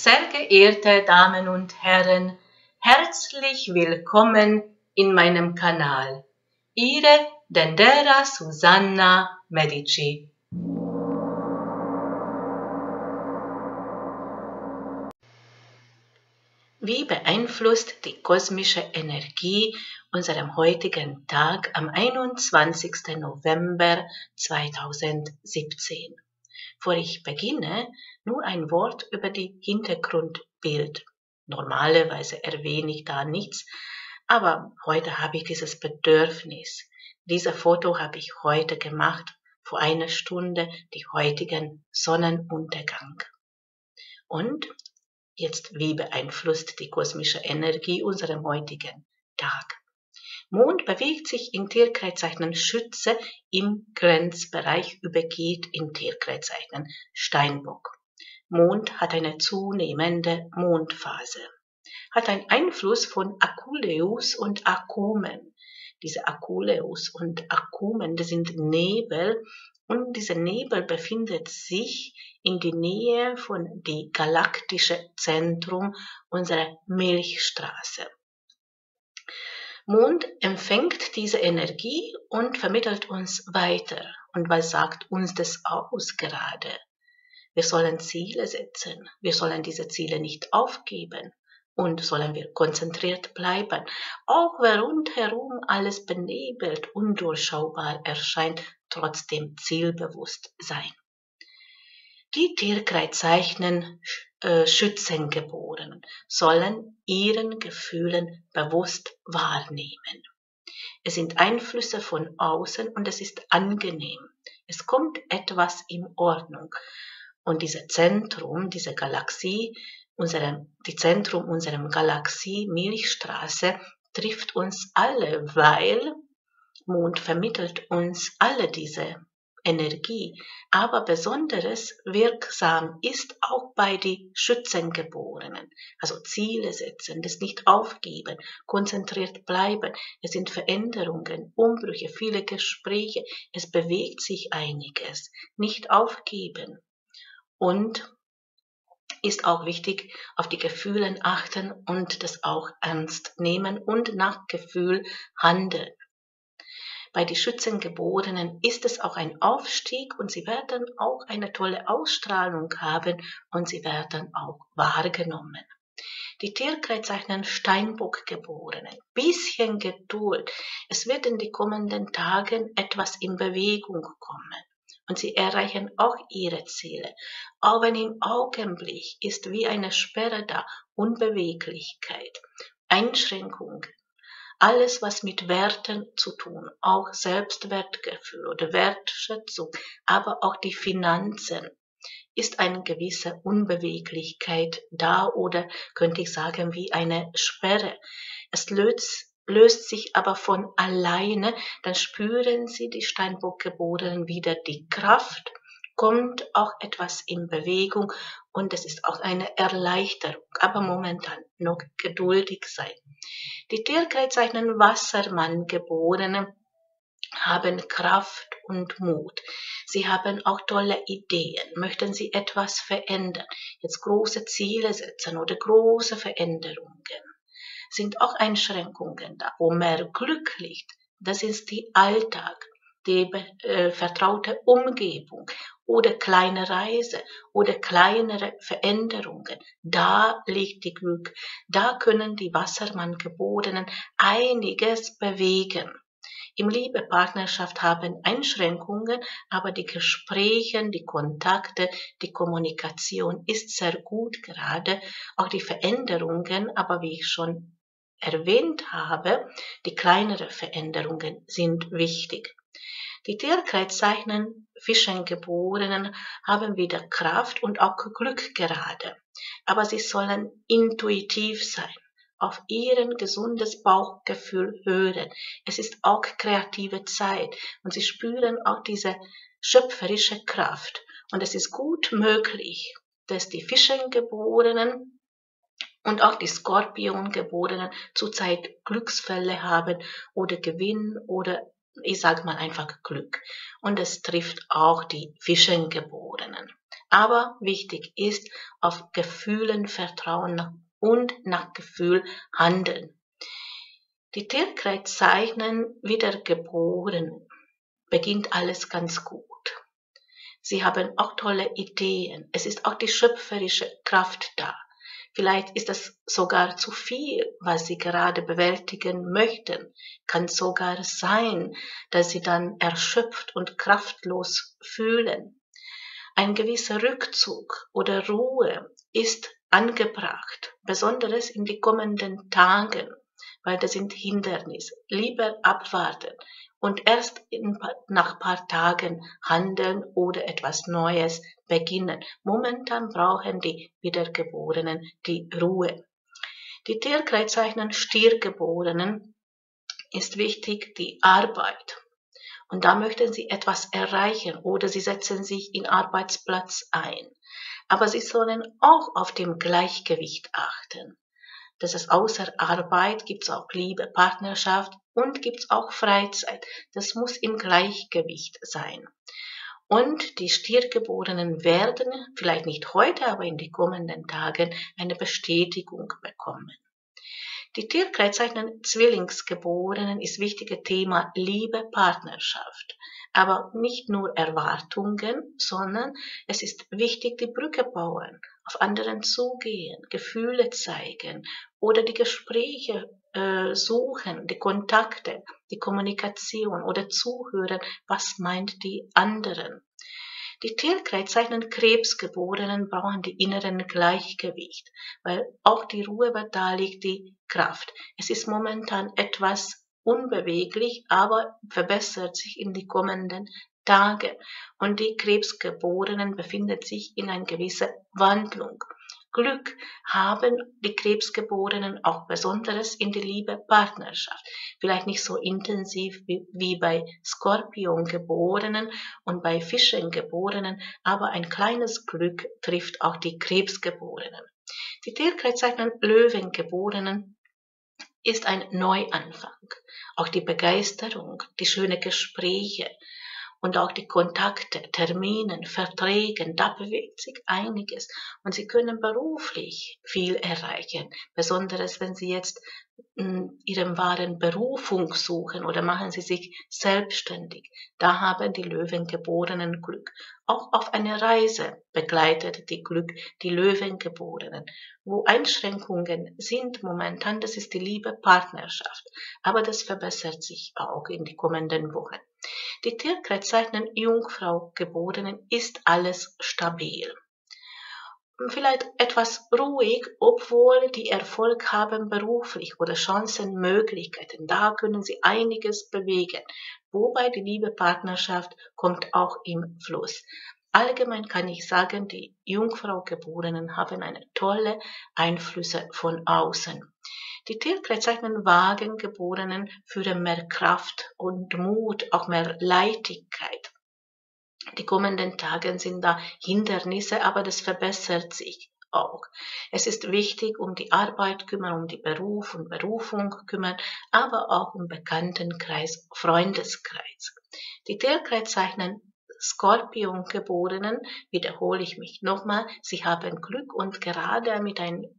Sehr geehrte Damen und Herren, herzlich willkommen in meinem Kanal. Ihre Dendera Susanna Medici. Wie beeinflusst die kosmische Energie unserem heutigen Tag am 21. November 2017? Bevor ich beginne, nur ein Wort über die Hintergrundbild. Normalerweise erwähne ich da nichts, aber heute habe ich dieses Bedürfnis. Dieser Foto habe ich heute gemacht, vor einer Stunde, die heutigen Sonnenuntergang. Und jetzt, wie beeinflusst die kosmische Energie unseren heutigen Tag? Mond bewegt sich in Tierkreiszeichen Schütze im Grenzbereich, übergeht in Tierkreiszeichen Steinbock. Mond hat eine zunehmende Mondphase, hat einen Einfluss von Akuleus und Akumen. Diese Akuleus und Akumen, das sind Nebel und dieser Nebel befindet sich in die Nähe von die galaktische Zentrum unserer Milchstraße. Mond empfängt diese Energie und vermittelt uns weiter. Und was sagt uns das aus gerade? Wir sollen Ziele setzen. Wir sollen diese Ziele nicht aufgeben. Und sollen wir konzentriert bleiben. Auch wenn rundherum alles benebelt, undurchschaubar erscheint, trotzdem zielbewusst sein. Die Tierkreiszeichen äh, Schützengeborenen sollen ihren Gefühlen bewusst wahrnehmen. Es sind Einflüsse von außen und es ist angenehm. Es kommt etwas in Ordnung. Und dieses Zentrum, diese Galaxie, unserem, die Zentrum unserer Galaxie Milchstraße trifft uns alle, weil Mond vermittelt uns alle diese Energie, aber besonderes wirksam ist auch bei die Schützengeborenen. Also Ziele setzen, das nicht aufgeben, konzentriert bleiben. Es sind Veränderungen, Umbrüche, viele Gespräche. Es bewegt sich einiges. Nicht aufgeben. Und ist auch wichtig, auf die Gefühle achten und das auch ernst nehmen und nach Gefühl handeln. Bei die Schützengeborenen ist es auch ein Aufstieg und sie werden auch eine tolle Ausstrahlung haben und sie werden auch wahrgenommen. Die Tierkreiszeichen Steinbock geborenen. Bisschen Geduld. Es wird in die kommenden Tagen etwas in Bewegung kommen. Und sie erreichen auch ihre Ziele. Auch wenn im Augenblick ist wie eine Sperre da, Unbeweglichkeit, Einschränkungen, alles, was mit Werten zu tun, auch Selbstwertgefühl oder Wertschätzung, aber auch die Finanzen, ist eine gewisse Unbeweglichkeit da oder könnte ich sagen wie eine Sperre. Es löst, löst sich aber von alleine, dann spüren Sie die Steinbockgeborenen wieder die Kraft, kommt auch etwas in Bewegung und es ist auch eine Erleichterung, aber momentan noch geduldig sein. Die Tierkreiszeichen Wassermann geborene haben Kraft und Mut. Sie haben auch tolle Ideen. Möchten sie etwas verändern? Jetzt große Ziele setzen oder große Veränderungen. Sind auch Einschränkungen da, wo mehr Glück liegt. Das ist die Alltag, die äh, vertraute Umgebung oder kleine Reise oder kleinere Veränderungen. Da liegt die Glück. Da können die Wassermann-Geborenen einiges bewegen. Im Liebepartnerschaft haben Einschränkungen, aber die Gespräche, die Kontakte, die Kommunikation ist sehr gut gerade. Auch die Veränderungen, aber wie ich schon erwähnt habe, die kleineren Veränderungen sind wichtig. Die Tierkreiszeichen Fischengeborenen haben wieder Kraft und auch Glück gerade. Aber sie sollen intuitiv sein, auf ihren gesundes Bauchgefühl hören. Es ist auch kreative Zeit und sie spüren auch diese schöpferische Kraft. Und es ist gut möglich, dass die Fischengeborenen und auch die Skorpiongeborenen zurzeit Glücksfälle haben oder Gewinn oder ich sage mal einfach Glück. Und es trifft auch die Fischengeborenen. Aber wichtig ist, auf Gefühlen vertrauen und nach Gefühl handeln. Die Tierkreiszeichen Wiedergeborenen beginnt alles ganz gut. Sie haben auch tolle Ideen. Es ist auch die schöpferische Kraft da. Vielleicht ist es sogar zu viel, was sie gerade bewältigen möchten. Kann sogar sein, dass sie dann erschöpft und kraftlos fühlen. Ein gewisser Rückzug oder Ruhe ist angebracht, besonders in die kommenden Tagen, weil das sind Hindernisse. Lieber abwarten, und erst in, nach paar Tagen handeln oder etwas Neues beginnen. Momentan brauchen die Wiedergeborenen die Ruhe. Die Tierkreiszeichen Stiergeborenen ist wichtig die Arbeit. Und da möchten sie etwas erreichen oder sie setzen sich in Arbeitsplatz ein. Aber sie sollen auch auf dem Gleichgewicht achten. Das ist außer Arbeit gibt's auch Liebe, Partnerschaft und gibt's auch Freizeit. Das muss im Gleichgewicht sein. Und die Stiergeborenen werden, vielleicht nicht heute, aber in den kommenden Tagen, eine Bestätigung bekommen. Die Tierkreiszeichen Zwillingsgeborenen ist wichtige Thema Liebe, Partnerschaft. Aber nicht nur Erwartungen, sondern es ist wichtig, die Brücke bauen, auf anderen zugehen, Gefühle zeigen oder die Gespräche äh, suchen, die Kontakte, die Kommunikation oder zuhören, was meint die anderen. Die Tierkreiszeichen Krebsgeborenen brauchen die inneren Gleichgewicht, weil auch die Ruhe, da liegt die Kraft. Es ist momentan etwas unbeweglich, aber verbessert sich in die kommenden Tage. Und die Krebsgeborenen befindet sich in einer gewissen Wandlung. Glück haben die Krebsgeborenen auch Besonderes in der Liebe Partnerschaft. Vielleicht nicht so intensiv wie, wie bei Skorpiongeborenen und bei Fischengeborenen, aber ein kleines Glück trifft auch die Krebsgeborenen. Die Tierkreiszeichen Löwengeborenen ist ein Neuanfang. Auch die Begeisterung, die schönen Gespräche, und auch die Kontakte, Terminen, Verträgen, da bewegt sich einiges und Sie können beruflich viel erreichen, besonders wenn Sie jetzt hm, Ihren wahren Berufung suchen oder machen Sie sich selbstständig. Da haben die Löwengeborenen Glück. Auch auf eine Reise begleitet die Glück die Löwengeborenen. Wo Einschränkungen sind momentan, das ist die liebe Partnerschaft. Aber das verbessert sich auch in die kommenden Wochen. Die Tierkreiszeichen Jungfrau Geborenen ist alles stabil. Vielleicht etwas ruhig, obwohl die Erfolg haben beruflich oder Chancen, Möglichkeiten. Da können sie einiges bewegen. Wobei die liebe Partnerschaft kommt auch im Fluss. Allgemein kann ich sagen, die Jungfrau Geborenen haben eine tolle Einflüsse von außen. Die Tierkreiszeichen Wagengeborenen führen mehr Kraft und Mut, auch mehr Leichtigkeit. Die kommenden Tage sind da Hindernisse, aber das verbessert sich auch. Es ist wichtig, um die Arbeit kümmern, um die Beruf und Berufung kümmern, aber auch um Bekanntenkreis, Freundeskreis. Die Tierkreiszeichen Skorpiongeborenen, wiederhole ich mich nochmal, sie haben Glück und gerade mit einem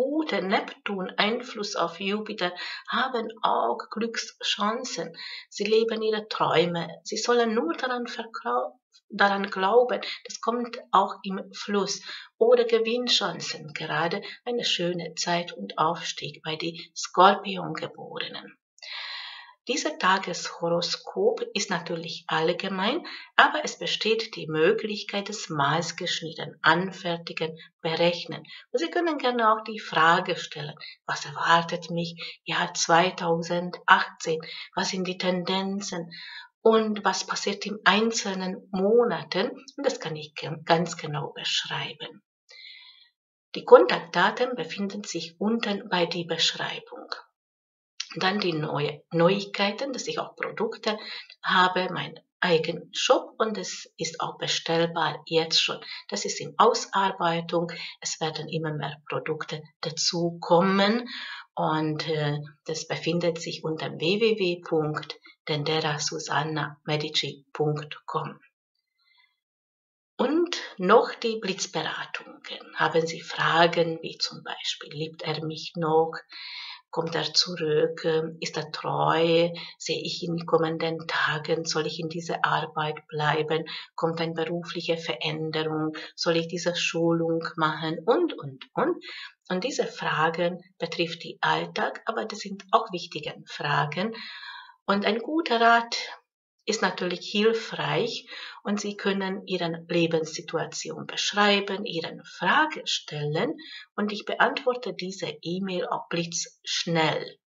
gute Neptun-Einfluss auf Jupiter haben auch Glückschancen. Sie leben ihre Träume. Sie sollen nur daran, daran glauben, das kommt auch im Fluss. Oder Gewinnchancen, gerade eine schöne Zeit und Aufstieg bei die Skorpiongeborenen. Dieser Tageshoroskop ist natürlich allgemein, aber es besteht die Möglichkeit des maßgeschnitten Anfertigen, Berechnen. Sie können gerne auch die Frage stellen, was erwartet mich Jahr 2018? Was sind die Tendenzen? Und was passiert in einzelnen Monaten? Und das kann ich ganz genau beschreiben. Die Kontaktdaten befinden sich unten bei der Beschreibung. Dann die neue Neuigkeiten, dass ich auch Produkte habe, mein eigenen Shop und es ist auch bestellbar jetzt schon. Das ist in Ausarbeitung. Es werden immer mehr Produkte dazu kommen und äh, das befindet sich unter www.denderasusanna.medici.com. Und noch die Blitzberatungen. Haben Sie Fragen wie zum Beispiel, liebt er mich noch? Kommt er zurück? Ist er treu? Sehe ich in den kommenden Tagen? Soll ich in dieser Arbeit bleiben? Kommt eine berufliche Veränderung? Soll ich diese Schulung machen? Und, und, und. Und diese Fragen betrifft die Alltag, aber das sind auch wichtige Fragen. Und ein guter Rat ist natürlich hilfreich und Sie können Ihre Lebenssituation beschreiben, Ihren Frage stellen und ich beantworte diese E-Mail auch blitzschnell.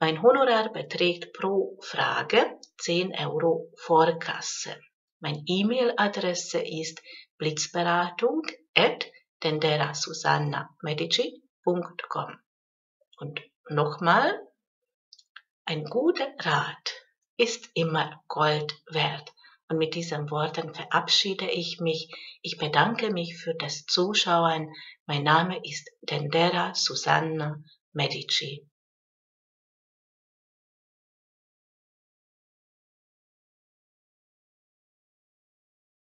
Mein Honorar beträgt pro Frage 10 Euro Vorkasse. Meine E-Mail-Adresse ist blitzberatung at tenderasusanna.medici.com. Und nochmal, ein guter Rat ist immer Gold wert. Und mit diesen Worten verabschiede ich mich. Ich bedanke mich für das Zuschauen. Mein Name ist Dendera Susanna Medici.